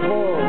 favor.